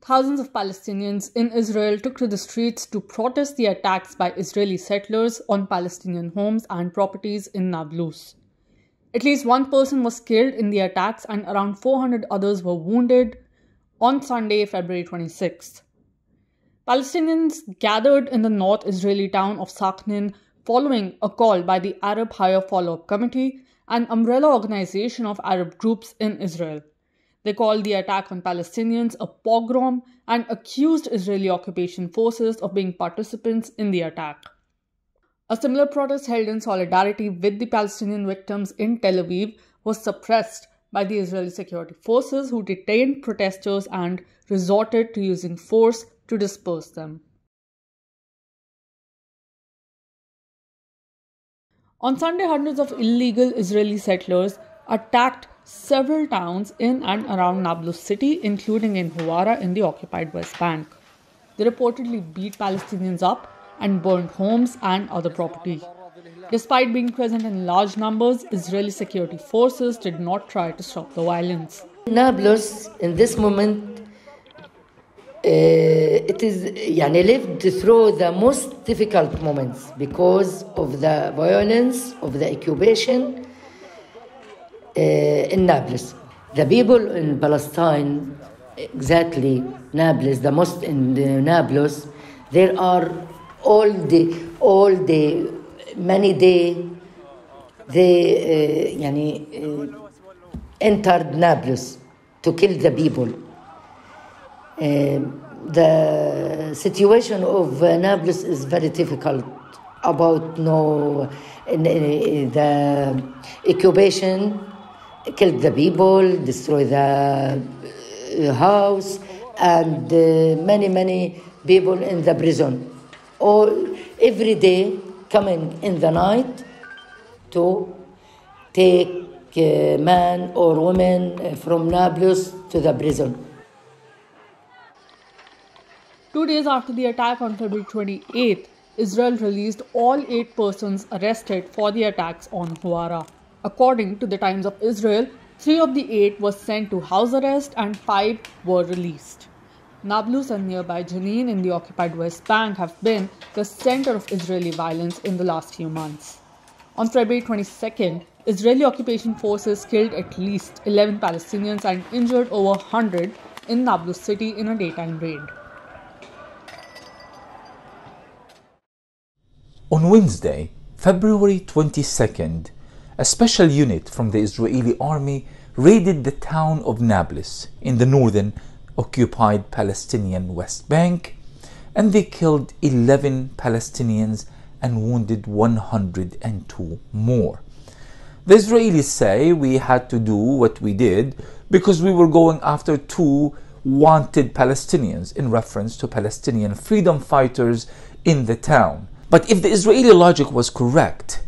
Thousands of Palestinians in Israel took to the streets to protest the attacks by Israeli settlers on Palestinian homes and properties in Nablus. At least one person was killed in the attacks and around 400 others were wounded on Sunday, February 26th. Palestinians gathered in the North Israeli town of Sakhnin following a call by the Arab Higher Follow Up Committee, an umbrella organization of Arab groups in Israel. They called the attack on Palestinians a pogrom and accused Israeli occupation forces of being participants in the attack. A similar protest held in solidarity with the Palestinian victims in Tel Aviv was suppressed by the Israeli security forces, who detained protesters and resorted to using force to disperse them. On Sunday, hundreds of illegal Israeli settlers attacked several towns in and around Nablus city, including in Huwara in the occupied West Bank. They reportedly beat Palestinians up and burned homes and other property. Despite being present in large numbers, Israeli security forces did not try to stop the violence. Nablus, in this moment, uh, it is yani, lived through the most difficult moments because of the violence of the occupation in Nablus. The people in Palestine, exactly Nablus, the most in the Nablus, there are all the all the many day they uh, يعني, uh, entered Nablus to kill the people. Uh, the situation of uh, Nablus is very difficult about no the occupation killed the people, destroy the house, and uh, many many people in the prison. All every day coming in the night to take uh, man or woman from Nablus to the prison. Two days after the attack on February 28th, Israel released all eight persons arrested for the attacks on Huwara. According to the Times of Israel, three of the eight were sent to house arrest and five were released. Nablus and nearby Jenin in the occupied West Bank have been the center of Israeli violence in the last few months. On February 22nd, Israeli occupation forces killed at least 11 Palestinians and injured over 100 in Nablus city in a daytime raid. On Wednesday, February 22nd, a special unit from the Israeli army raided the town of Nablus in the northern occupied Palestinian West Bank and they killed 11 Palestinians and wounded 102 more. The Israelis say we had to do what we did because we were going after two wanted Palestinians in reference to Palestinian freedom fighters in the town. But if the Israeli logic was correct,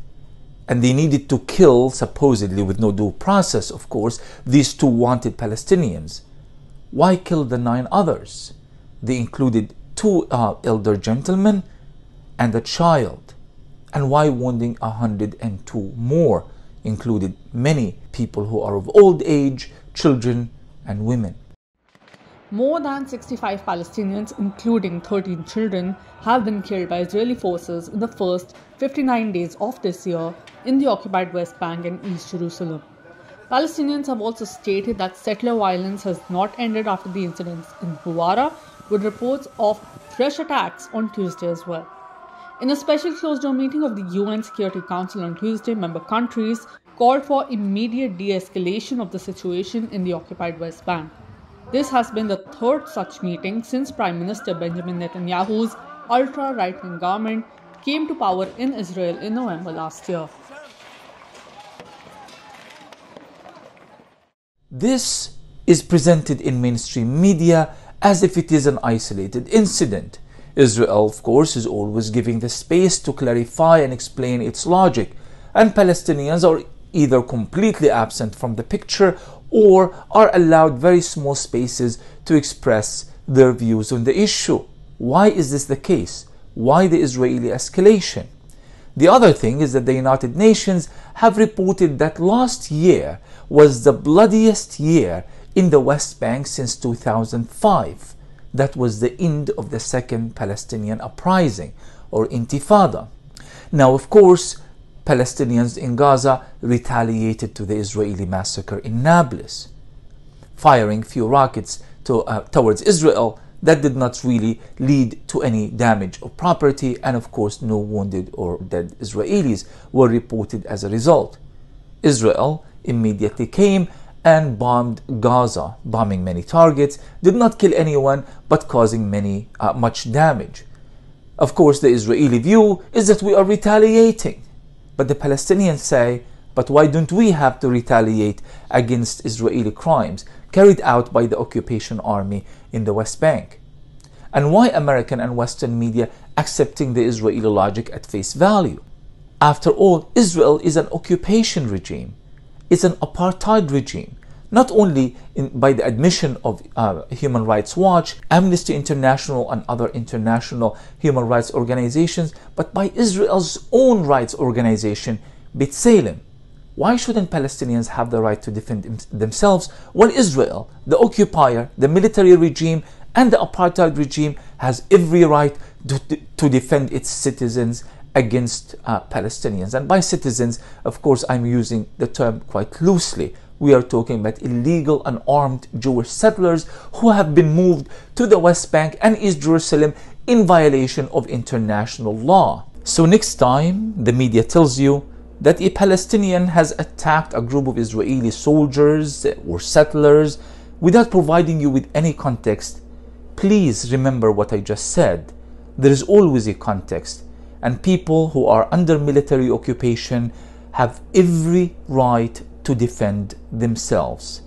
and they needed to kill, supposedly with no due process, of course, these two wanted Palestinians, why kill the nine others? They included two uh, elder gentlemen and a child. And why wounding 102 more? Included many people who are of old age, children, and women. More than 65 Palestinians, including 13 children, have been killed by Israeli forces in the first 59 days of this year in the occupied West Bank and East Jerusalem. Palestinians have also stated that settler violence has not ended after the incidents in Huwara, with reports of fresh attacks on Tuesday as well. In a special closed door meeting of the UN Security Council on Tuesday, member countries called for immediate de escalation of the situation in the occupied West Bank. This has been the third such meeting since Prime Minister Benjamin Netanyahu's ultra right wing government came to power in Israel in November last year. This is presented in mainstream media as if it is an isolated incident. Israel, of course, is always giving the space to clarify and explain its logic, and Palestinians are either completely absent from the picture or are allowed very small spaces to express their views on the issue. Why is this the case? Why the Israeli escalation? The other thing is that the United Nations have reported that last year was the bloodiest year in the West Bank since 2005. that was the end of the second Palestinian uprising or intifada. Now, of course, Palestinians in Gaza retaliated to the Israeli massacre in Nablus, firing few rockets to, uh, towards Israel that did not really lead to any damage of property, and of course, no wounded or dead Israelis were reported as a result. Israel immediately came and bombed Gaza, bombing many targets, did not kill anyone, but causing many uh, much damage. Of course, the Israeli view is that we are retaliating, but the Palestinians say, but why don't we have to retaliate against Israeli crimes carried out by the occupation army in the West Bank? And why American and Western media accepting the Israeli logic at face value? After all, Israel is an occupation regime. It's an apartheid regime. Not only in, by the admission of uh, Human Rights Watch, Amnesty International, and other international human rights organizations, but by Israel's own rights organization, B'Tselem. Why shouldn't Palestinians have the right to defend themselves when Israel, the occupier, the military regime, and the apartheid regime has every right to, to defend its citizens against uh, Palestinians. And by citizens, of course, I'm using the term quite loosely. We are talking about illegal and armed Jewish settlers who have been moved to the West Bank and East Jerusalem in violation of international law. So, next time the media tells you that a Palestinian has attacked a group of Israeli soldiers or settlers without providing you with any context, please remember what I just said. There is always a context and people who are under military occupation have every right to defend themselves.